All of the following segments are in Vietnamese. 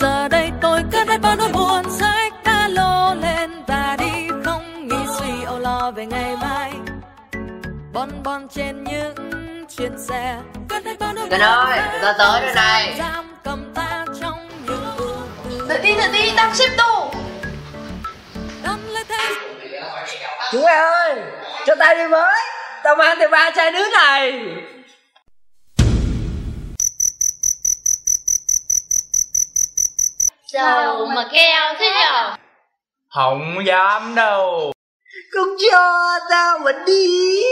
giờ đây tôi cất hết bao nỗi buồn sách ca lô lên và đi không nghĩ suy âu lo về ngày mai. Bon bon trên những chuyến xe cất hết bao nỗi Cần ơi, giờ tới rồi này. giam cầm ta trong những Tự tin tự tin, đang ship đồ đắm lấy thế. Chú mày ơi, cho tay đi với. Tao mang thêm ba chai nước này Dầu mà keo thế nhở? Không dám đâu. Cũng cho tao mà đi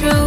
true.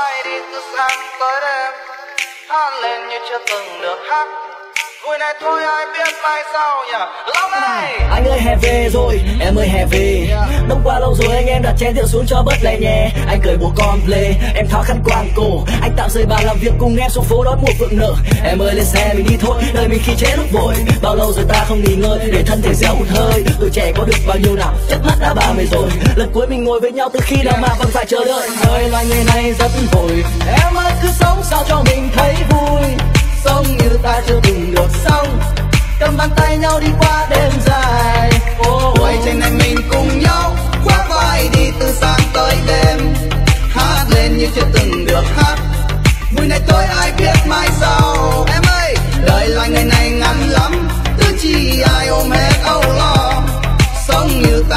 Vai đi từ sáng tới đêm. Hát lên như chưa từng được hát. Vui này thôi ai biết mai sau nhỉ? Lâu này Anh ơi hè về rồi, em ơi hè về. Đông qua lâu rồi anh em đặt chén rượu xuống cho bớt lè nhẹ Anh cởi bộ con lê, em tháo khăn quàng cổ tạm rời bàn làm việc cùng em xuống phố đón mùa phượng nở. Em ơi lên xe mình đi thôi, đời mình khi chế lúc vội. Bao lâu rồi ta không nghỉ ngơi, để thân thể dẻo một hơi. Tuổi trẻ có được bao nhiêu nào, chắc mắt đã ba mươi rồi. Lần cuối mình ngồi với nhau từ khi nào mà vẫn phải chờ đợi. Thời loài người này rất vội. Em ơi cứ sống sao cho mình thấy vui. Sống như ta chưa từng được sống cầm bàn tay nhau đi qua đêm dài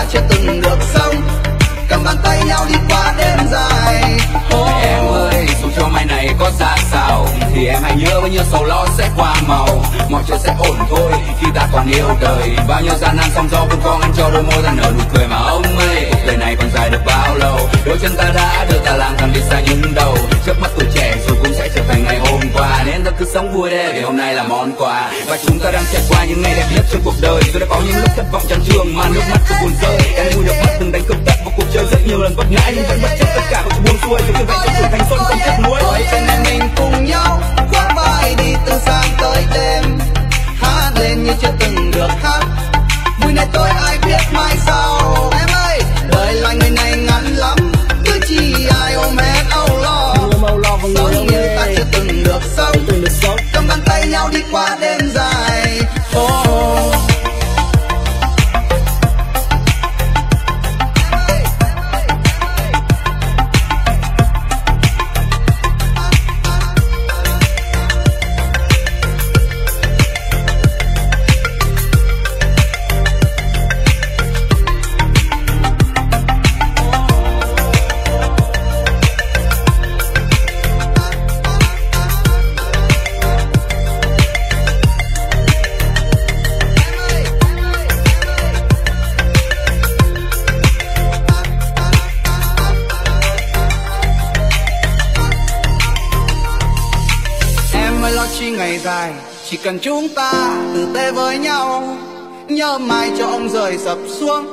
ta chưa từng được sống cầm bàn tay nhau đi qua đêm dài. Oh. em ơi, dù cho mai này có ra sao, thì em hãy nhớ bao nhiêu sầu lo sẽ qua màu. Mọi chuyện sẽ ổn thôi, khi ta còn yêu đời. Bao nhiêu gian nan sóng gió cũng con anh cho đôi môi ta nở nụ cười mà ông ơi cuộc đời này còn dài được bao lâu? Đôi chân ta đã đưa ta lang thang đi xa những đầu. Trước mắt tuổi trẻ rồi cũng sẽ cứ sống vui đi vì hôm nay là món quà. Và chúng ta đang trải qua những ngày đẹp nhất trong cuộc đời. Tôi đã có những lúc thất vọng, chán trường mà nước mắt cứ buồn rơi. Em vui được mắt từng đánh cực tật vào cuộc chơi rất nhiều lần vấp ngã, nhưng vẫn bất chấp tất cả và buông xuôi. Cho như vậy trong tuổi thanh xuân không tiếc nuối. Tuổi cho này mình cùng nhau khoác vai đi từ sáng tới đêm. Hát lên như chưa từng được hát. Vui này tôi ai biết mai sau. Em ơi, đời loài người này Reinaldo de Quadra dài chỉ cần chúng ta tử tế với nhau, nhớ mai cho ông rời sập xuống,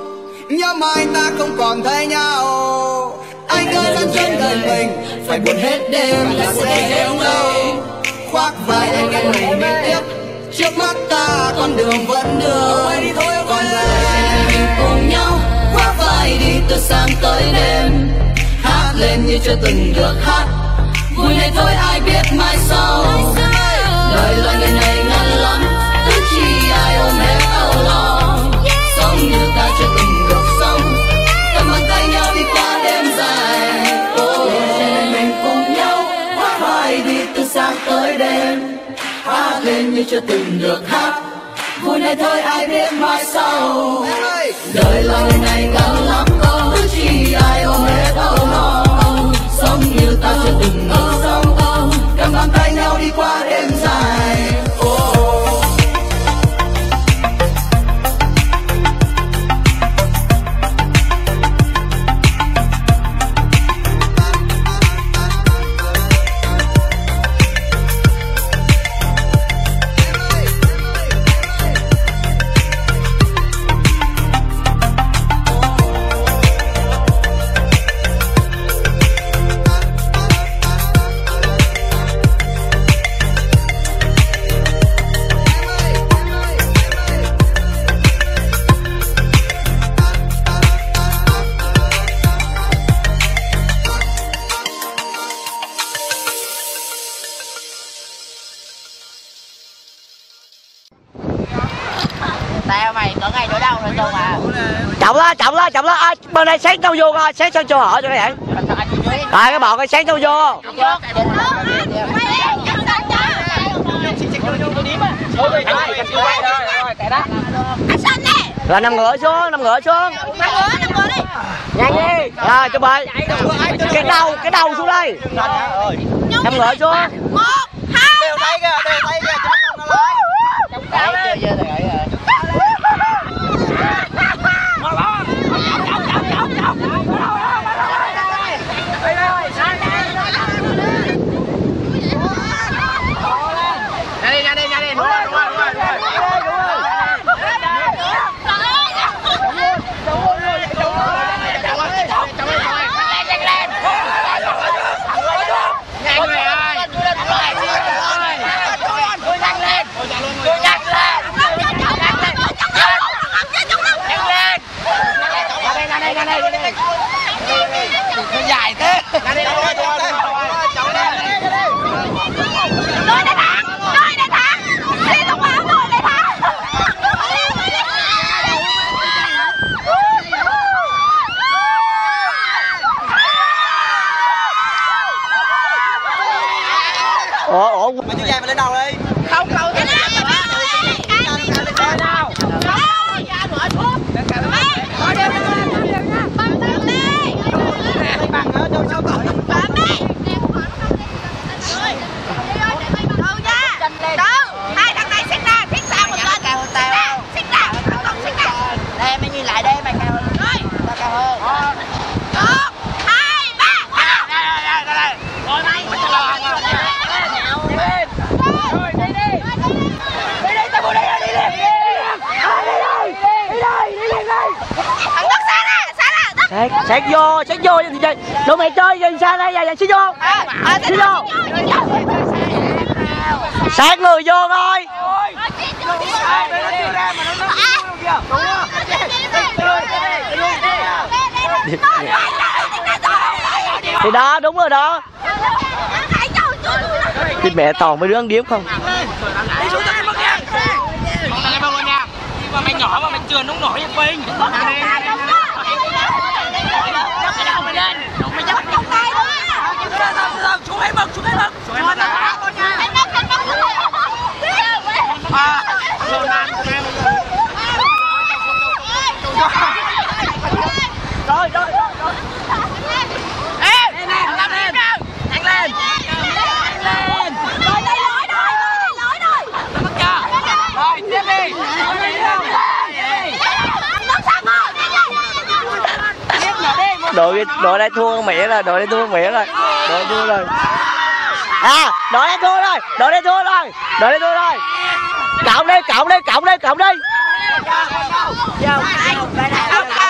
nhớ mai ta không còn thấy nhau. Anh ơi, gian chân đời mình, phải buồn hết đêm là sẽ hiểu đâu. Khoác vai anh em mình đi tiếp, trước mắt ta con đường vẫn đường còn lại mình cùng nhau, khoác vai đi từ sáng tới đêm. Hát lên như chưa từng được hát. Vui này thôi, ai biết mai sau đời loài ngày này ngắn lắm ước chi ai ôm hết âu lo. Sống như ta chưa từng được sống cầm bàn tay nhau đi qua đêm dài. Oh, mình cùng nhau khoác vai đi từ sáng tới đêm. Hát lên như chưa từng được hát vui này thôi ai biết mai sau. Đời loài ngày này ngắn lắm ước chi ai ôm hết âu lo. Sống như ta chưa từng được sống cầm bàn tay nhau đi qua đêm chậm lên à, bên đây sáng đâu vô coi sáng sao cho hỏi cho cái vậy à cái bọn cái sáng đâu vô? Rồi nằm ngửa xuống nằm ngửa xuống. Nhanh đi. À chuẩn bị cái đầu cái đầu xuống đây. Nằm ngửa xuống. Đều tay kìa đều tay kìa Đấy, chưa chưa ủa Không không cái nào Cái nào Dạ mở thuốc Bằng nó đâu sao tội Hai thằng này xích ra, xích ra một lần Cao hơn tao Xích ra, không xích ra Đây mày nhìn lại đây mày cao hơn Rồi, Tao cao hơn một, hai, ba Rồi mày Mày lo ăn không Thằng Đức xa ra, xa ra Sát vô sát vô thì chơi tụi mày chơi gì sao đây giờ xích vô. Xích vô. sát người vô thôi thì đó đúng rồi đó. Thì mẹ toàn mấy đứa ăn điếm không? Mày nhỏ mà mày trườn nó nổi vậy Quynh Chú hãy mừng, chú hãy mừng Chú hãy mừng rồi rồi Ê, làm lên Nhanh lên Nhanh lên Rồi đây lỗi rồi, đây lỗi rồi Bắt chưa Rồi, tiếp đi Đức xa ngồi Tiếp nữa đi đội đội đây thua mẹ rồi đội thua rồi à đội đây thua rồi đội đây thua rồi đội đây thua rồi cộng đi cộng đi cộng đi cộng đi vô vô vô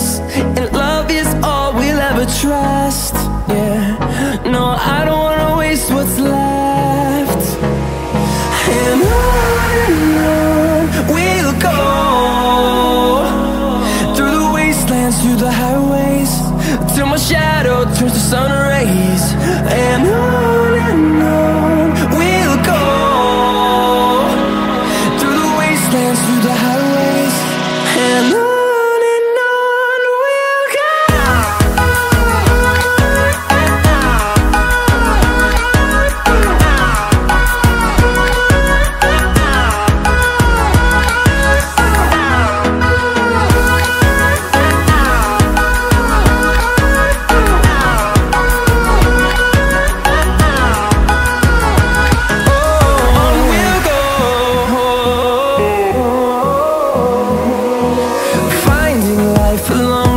life alone.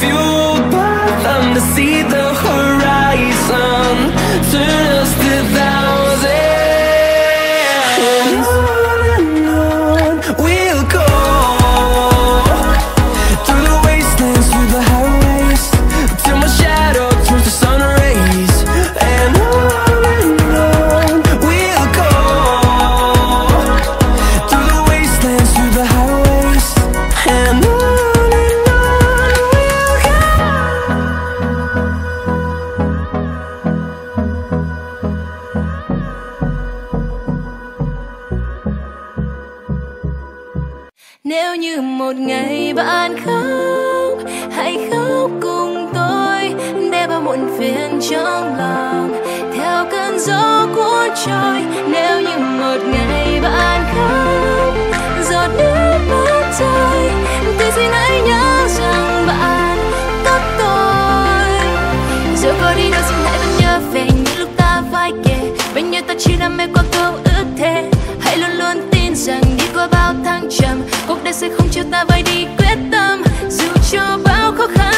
fueled by them sea. Nếu như một ngày bạn khóc, hãy khóc cùng tôi để bao muộn phiền trong lòng. Theo cơn gió cuốn trôi, nếu như một ngày bạn khóc, giọt nước mắt rơi thì xin hãy nhớ rằng bạn có tôi. Dù có đi đâu xin hãy vẫn nhớ về những lúc ta vai kề, bên như ta chỉ đam mê qua câu ước thề rằng đi qua bao thăng trầm, cuộc đời sẽ không cho ta vơi đi quyết tâm. Dù cho bao khó khăn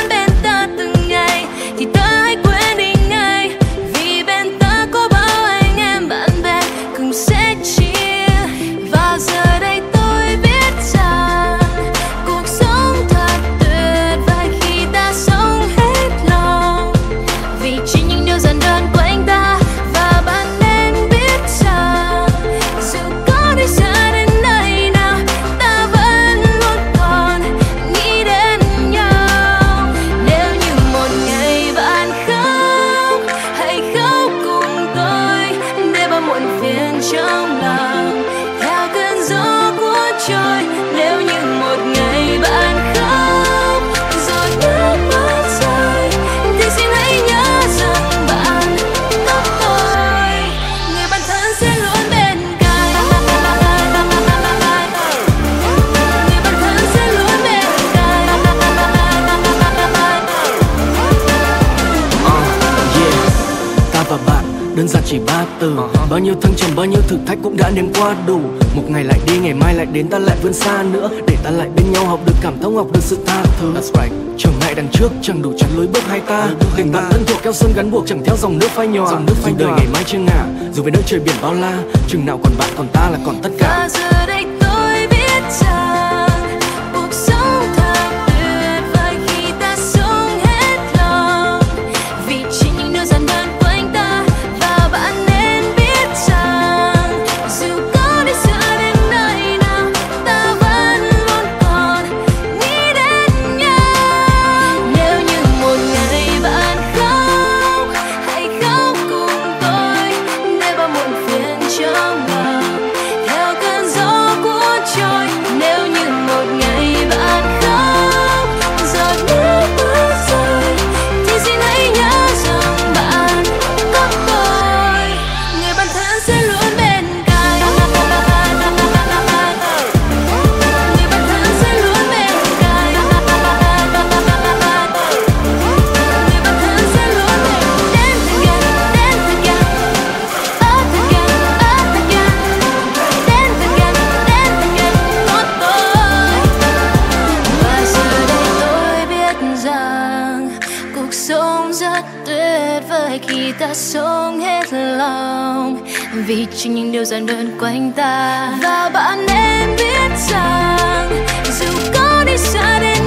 chỉ ba từ. Bao nhiêu thăng trầm, bao nhiêu thử thách cũng đã nếm qua đủ. Một ngày lại đi, ngày mai lại đến ta lại vươn xa nữa. Để ta lại bên nhau học được cảm thông, học được sự tha thứ. That's right. Trở ngại đằng trước chẳng đủ chắn lối bước hai ta. Tình bạn thân thuộc keo sơn gắn buộc chẳng theo dòng nước phai nhòa. Dù đời ngày mai chưa ngả, dù về nơi trời biển bao la Chừng nào còn bạn còn ta là còn tất cả lòng. Vì chính những điều giản đơn quanh ta. Và bạn em biết rằng, dù có đi xa đến